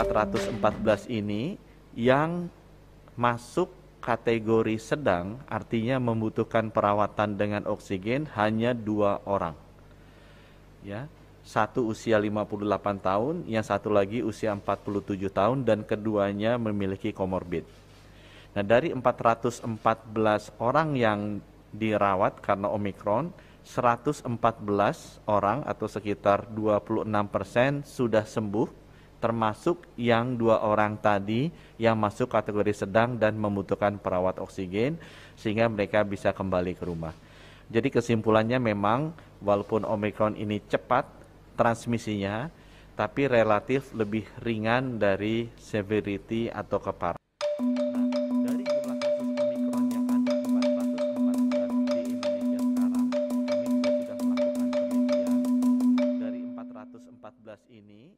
414 ini yang masuk kategori sedang artinya membutuhkan perawatan dengan oksigen hanya dua orang. Ya, satu usia 58 tahun, yang satu lagi usia 47 tahun dan keduanya memiliki komorbid. Nah, dari 414 orang yang dirawat karena Omikron, 114 orang atau sekitar 26 persen sudah sembuh, termasuk yang dua orang tadi yang masuk kategori sedang dan membutuhkan perawat oksigen, sehingga mereka bisa kembali ke rumah. Jadi kesimpulannya memang walaupun Omikron ini cepat transmisinya, tapi relatif lebih ringan dari severity atau keparahan. ini